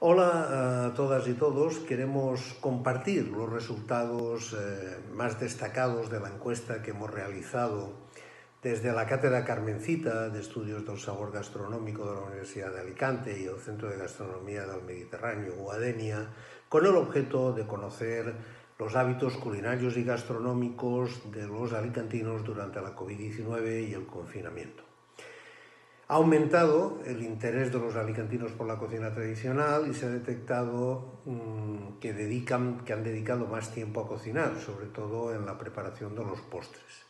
Hola a todas y todos. Queremos compartir los resultados eh, más destacados de la encuesta que hemos realizado desde la Cátedra Carmencita de Estudios del Sabor Gastronómico de la Universidad de Alicante y el Centro de Gastronomía del Mediterráneo, UADENIA, con el objeto de conocer los hábitos culinarios y gastronómicos de los alicantinos durante la COVID-19 y el confinamiento. Ha aumentado el interés de los alicantinos por la cocina tradicional y se ha detectado mmm, que, dedican, que han dedicado más tiempo a cocinar, sobre todo en la preparación de los postres.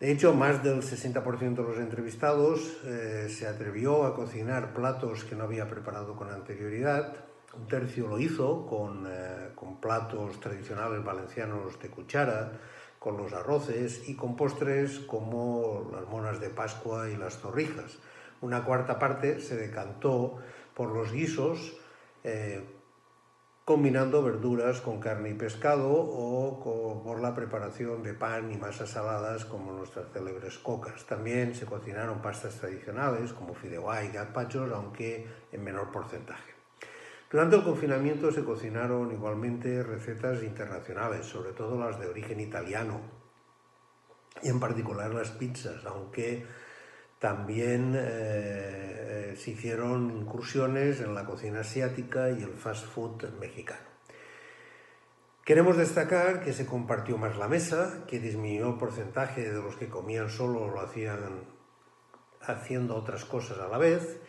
De hecho, más del 60% de los entrevistados eh, se atrevió a cocinar platos que no había preparado con anterioridad. Un tercio lo hizo con, eh, con platos tradicionales valencianos de cuchara, con los arroces y con postres como las monas de Pascua y las torrijas. Una cuarta parte se decantó por los guisos, eh, combinando verduras con carne y pescado o por la preparación de pan y masas saladas como nuestras célebres cocas. También se cocinaron pastas tradicionales como fideuá y gazpachos, aunque en menor porcentaje. Durante el confinamiento se cocinaron igualmente recetas internacionales, sobre todo las de origen italiano, y en particular las pizzas, aunque también eh, se hicieron incursiones en la cocina asiática y el fast food mexicano. Queremos destacar que se compartió más la mesa, que disminuyó el porcentaje de los que comían solo o lo hacían haciendo otras cosas a la vez,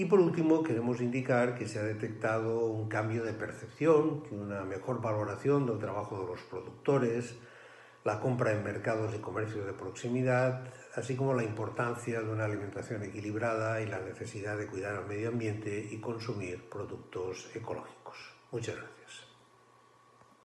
y por último, queremos indicar que se ha detectado un cambio de percepción, una mejor valoración del trabajo de los productores, la compra en mercados y comercios de proximidad, así como la importancia de una alimentación equilibrada y la necesidad de cuidar al medio ambiente y consumir productos ecológicos. Muchas gracias.